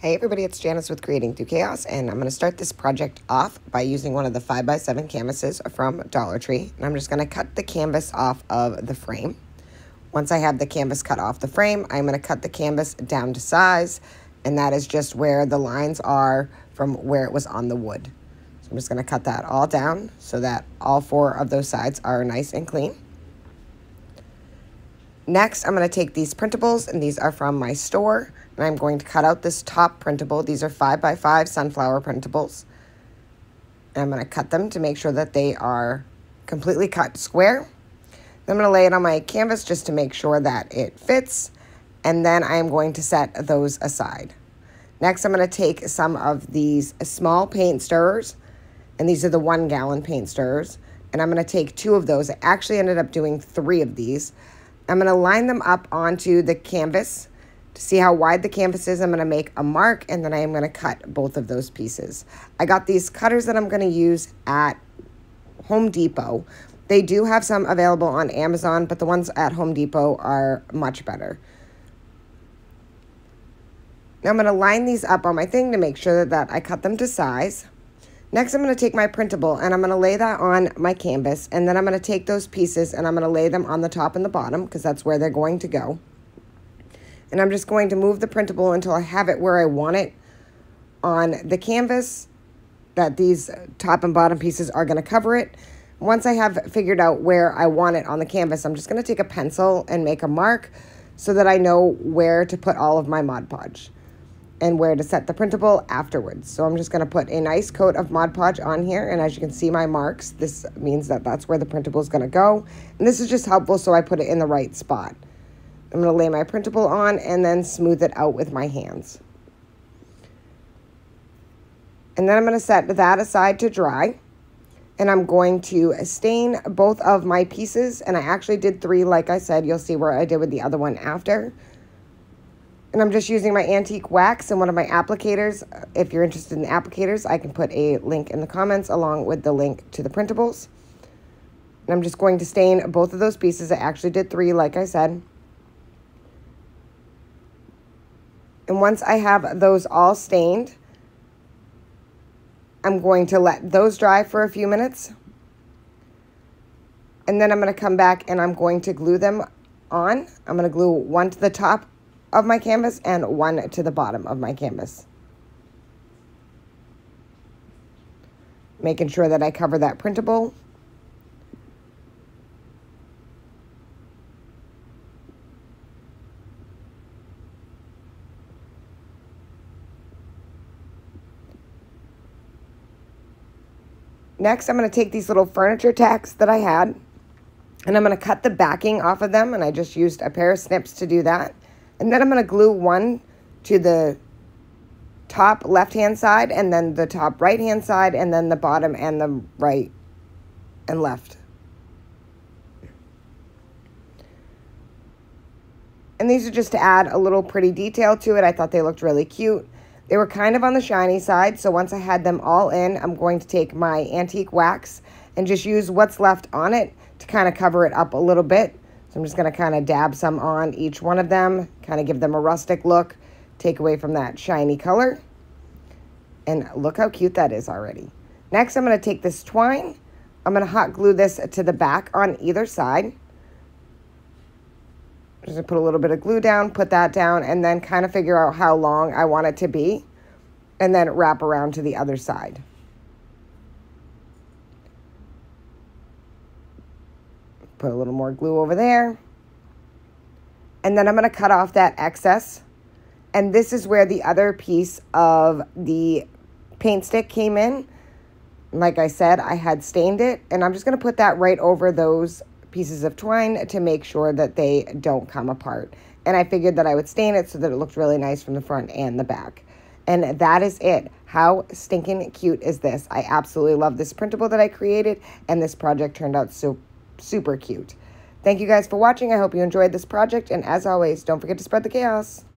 Hey everybody, it's Janice with Creating Through Chaos, and I'm going to start this project off by using one of the 5x7 canvases from Dollar Tree. And I'm just going to cut the canvas off of the frame. Once I have the canvas cut off the frame, I'm going to cut the canvas down to size, and that is just where the lines are from where it was on the wood. So I'm just going to cut that all down so that all four of those sides are nice and clean. Next, I'm going to take these printables, and these are from my store. And I'm going to cut out this top printable. These are 5 by 5 sunflower printables. And I'm going to cut them to make sure that they are completely cut square. Then I'm going to lay it on my canvas just to make sure that it fits. And then I'm going to set those aside. Next, I'm going to take some of these small paint stirrers. And these are the one gallon paint stirrers. And I'm going to take two of those. I actually ended up doing three of these. I'm going to line them up onto the canvas to see how wide the canvas is. I'm going to make a mark and then I am going to cut both of those pieces. I got these cutters that I'm going to use at Home Depot. They do have some available on Amazon, but the ones at Home Depot are much better. Now I'm going to line these up on my thing to make sure that I cut them to size. Next, I'm going to take my printable and I'm going to lay that on my canvas. And then I'm going to take those pieces and I'm going to lay them on the top and the bottom because that's where they're going to go. And I'm just going to move the printable until I have it where I want it on the canvas that these top and bottom pieces are going to cover it. Once I have figured out where I want it on the canvas, I'm just going to take a pencil and make a mark so that I know where to put all of my Mod Podge and where to set the printable afterwards. So I'm just going to put a nice coat of Mod Podge on here. And as you can see my marks, this means that that's where the printable is going to go. And this is just helpful so I put it in the right spot. I'm going to lay my printable on and then smooth it out with my hands. And then I'm going to set that aside to dry. And I'm going to stain both of my pieces. And I actually did three, like I said. You'll see where I did with the other one after. And I'm just using my antique wax and one of my applicators. If you're interested in applicators, I can put a link in the comments along with the link to the printables. And I'm just going to stain both of those pieces. I actually did three, like I said. And once I have those all stained, I'm going to let those dry for a few minutes. And then I'm going to come back and I'm going to glue them on. I'm going to glue one to the top of my canvas and one to the bottom of my canvas. Making sure that I cover that printable. Next, I'm going to take these little furniture tacks that I had and I'm going to cut the backing off of them and I just used a pair of snips to do that. And then I'm going to glue one to the top left-hand side and then the top right-hand side and then the bottom and the right and left. And these are just to add a little pretty detail to it. I thought they looked really cute. They were kind of on the shiny side, so once I had them all in, I'm going to take my antique wax and just use what's left on it to kind of cover it up a little bit. So I'm just going to kind of dab some on each one of them, kind of give them a rustic look, take away from that shiny color. And look how cute that is already. Next, I'm going to take this twine. I'm going to hot glue this to the back on either side. Just going to put a little bit of glue down, put that down, and then kind of figure out how long I want it to be. And then wrap around to the other side. Put a little more glue over there. And then I'm going to cut off that excess. And this is where the other piece of the paint stick came in. Like I said, I had stained it. And I'm just going to put that right over those pieces of twine to make sure that they don't come apart. And I figured that I would stain it so that it looked really nice from the front and the back. And that is it. How stinking cute is this? I absolutely love this printable that I created. And this project turned out so super cute. Thank you guys for watching. I hope you enjoyed this project. And as always, don't forget to spread the chaos.